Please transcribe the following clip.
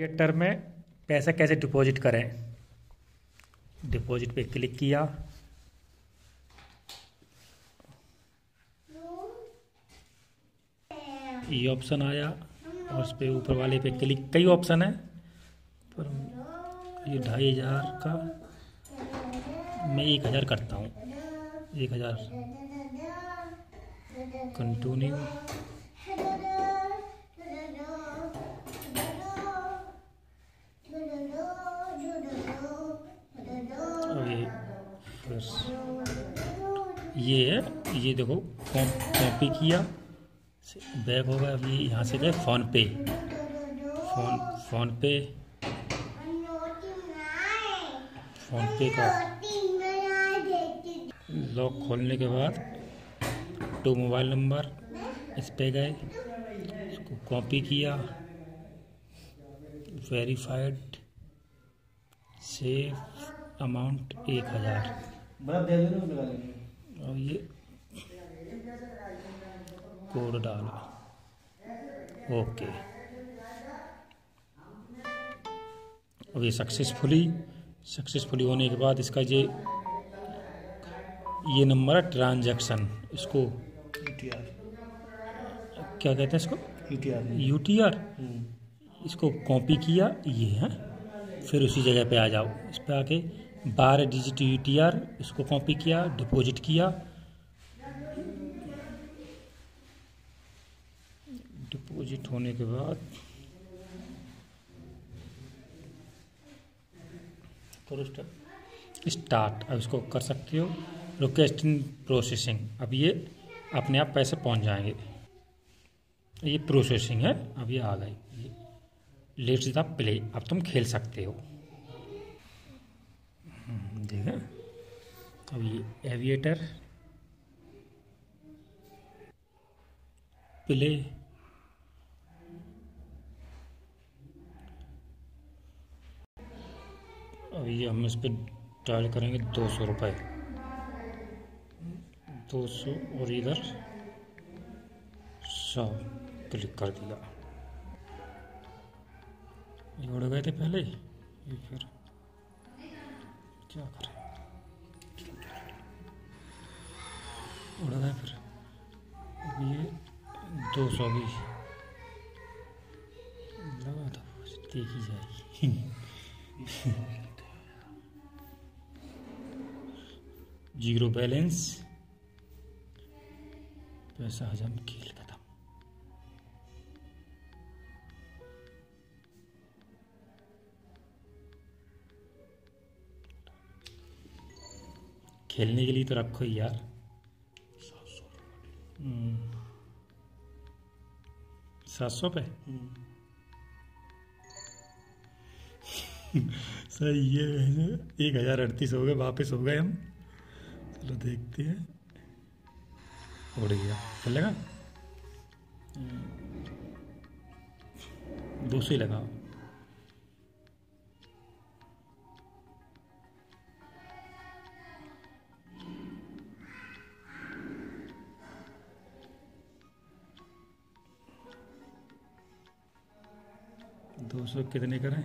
Theatre में पैसा कैसे डिपॉजिट करें? डिपॉजिट पे क्लिक किया। ये ऑप्शन आया और उस पर ऊपर वाले पे क्लिक कई ऑप्शन है। पर ये ढाई हज़ार का मैं एक हज़ार करता हूँ। एक हज़ार। कंटिन्यू ये है, ये देखो कॉपी किया। बैक होगा अभी यहाँ से गए, फ़ोन पे। फ़ोन फ़ोन पे। फ़ोन पे का लॉक खोलने के बाद टू मोबाइल नंबर, इस पे गए, इसको कॉपी किया, वेरीफाइड, सेव अमाउंट एक हज़ार। और ये कोड डालो। ओके। अब ये सक्सेसफुली सक्सेसफुली होने के बाद इसका ये ये नंबर है ट्रांजैक्शन इसको क्या कहते हैं इसको? यू टी आर इसको कॉपी किया ये है। फिर उसी जगह पे आ जाओ। इस पर आके बारह डिजिट यू टी आर इसको कॉपी किया डिपॉजिट किया। डिपॉजिट होने के बाद स्टार्ट अब इसको कर सकते हो। रिक्वेस्ट इन प्रोसेसिंग अब ये अपने आप पैसे पहुँच जाएँगे। ये प्रोसेसिंग है, अब ये आ गए लेट्स द प्ले अब तुम खेल सकते हो। देखा अब ये एविएटर प्ले अब ये हम इस पर डायल करेंगे दो सौ रुपये दो सौ और इधर सौ क्लिक कर दिया। ये उड़ गए थे पहले? ये फिर क्या करें उड़ गए फिर। अब ये दो सौ भी। लगा था देखी जाएगी। Zero balance. पैसा हजम खेल खेलने के लिए तो रखो ही यार। सात सौ पे? सही है एक हज़ार अड़तीस हो गए वापस हो गए हम। चलो देखते हैं। उड़ गया चलेगा दूसरी लगाओ। दो सौ कितने करें?